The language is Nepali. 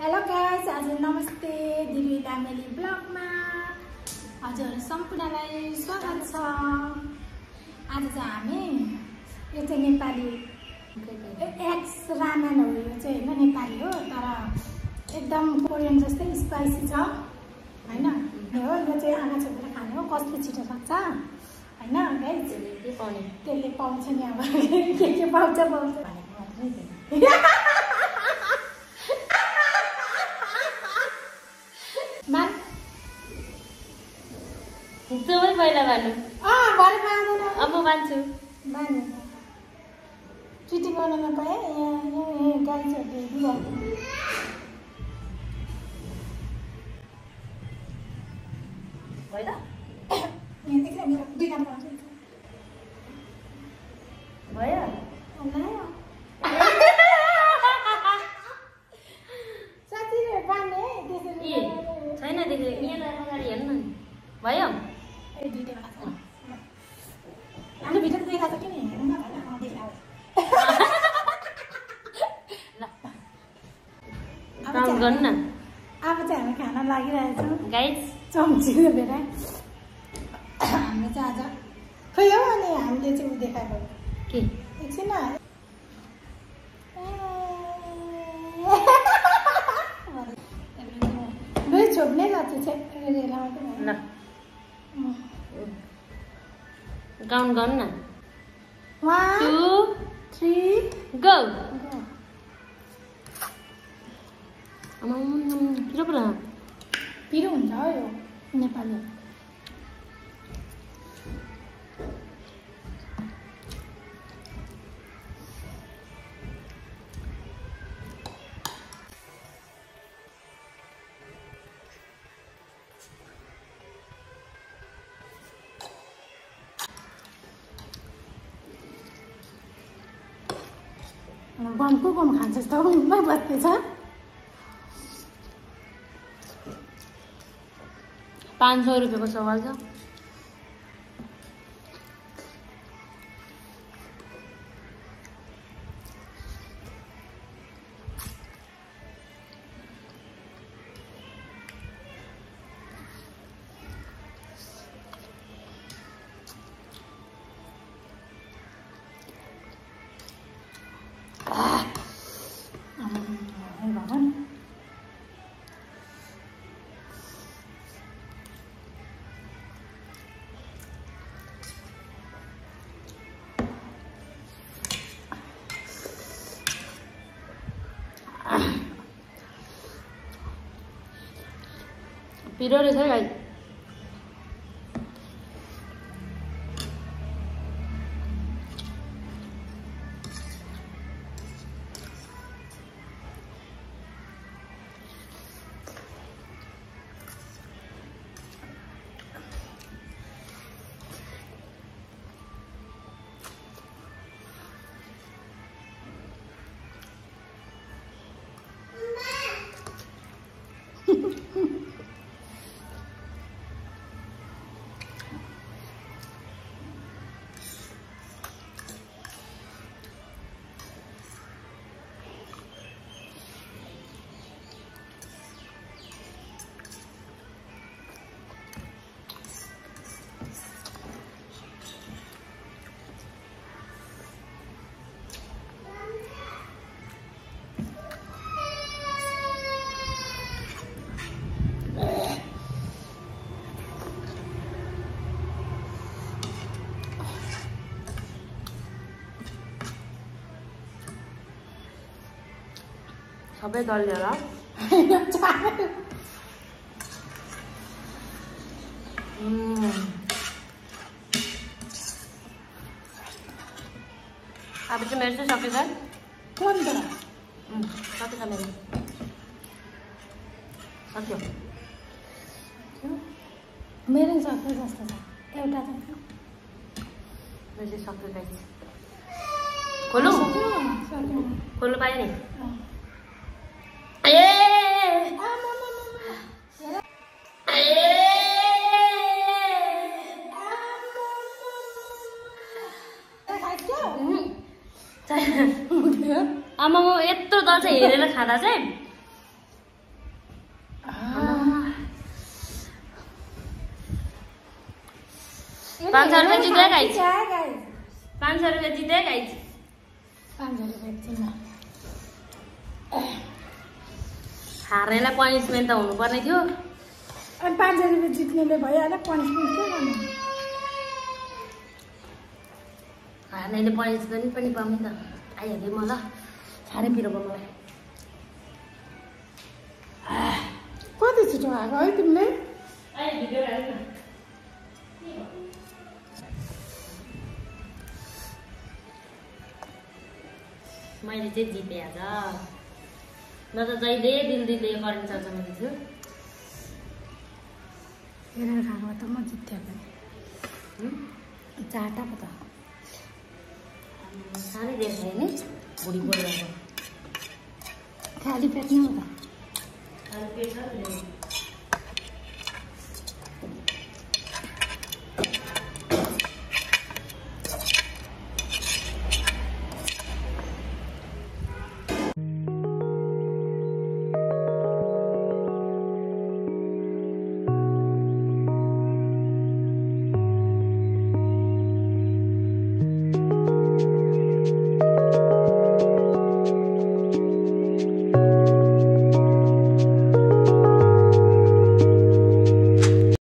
हेलो गाइस आज नमस्ते दिदी दामेली ब्लगमा। हजुर सम्पूर्णलाई स्वागत छ। आज चाहिँ हामी यो चाहिँ नेपाली एक्स रामेन हो यो चाहिँ होइन नेपाली हो तर एकदम कोरियन जस्तै स्पाइसी छ होइन? हो यो चाहिँ आँखा छोपेर खाने हो कस्तो छिटो सक्छ होइन गाइस त्यसले पाउँछ नि अब। के के पाउँछ पाउँछ। भनेको भयो साँच्ची नै। बाँध्ने है त्यसरी ए छैन देख्यो यहाँ अगाडि हेर्नु भयो। छ छ गर्नु न अब चाहिँ हामी खाना लागिरहेछौँ गाइस चम्ची हामीले चाहिँ आज खोइ हो अनि हामीले चाहिँ देखाएको के एकछिन काउन्ट गर्नु न वान टु थ्री गो पुरा पिरो हुन्छ हो यो नेपाली गमको गम खान्छ जस्तो मुखमै बस्दैछ पाँच सौ रुपियाँको सवाल छ पिरो रहेछ है गाई सबै दलिएर. अब चाहिँ मेरो चाहिँ उम्, सकेछ मेरो सक्यो मेरो सक्यो जस्तो छ एउटा चाहिँ सक्यो गाइस खोलौँ सक्यो सक्यो खोल्नु पायो नि आमा म यत्रो दल चाहिँ हेरेर खाँदा चाहिँ। पाँच सय रुपियाँ जित्दै खाइन्छ। पाँच सय रुपियाँ जित्दै खाइन्छ। हारेलाई पनिसमेन्ट त हुनुपर्ने थियो। पाँच सय रुपियाँ जित्नेले भइहाल्यो पनिसमेन्ट के गर्नु? हार्नेले पनिसमेन्ट पनि पाउने त। आइहाल्यो म ल साह्रै पिरो भयो मलाई। कति छिटो आएको है तिमीले? मैले चाहिँ जितेँ आज। न त जहिले दिल दिँदै करेन्ट मैले थियो हेरेर खाएको त म जित्थेँ पनि? चाटा पो त। साह्रै धेरै खाएँ नि भुँडी बोलेर खाली पेट नै हो त पेट छ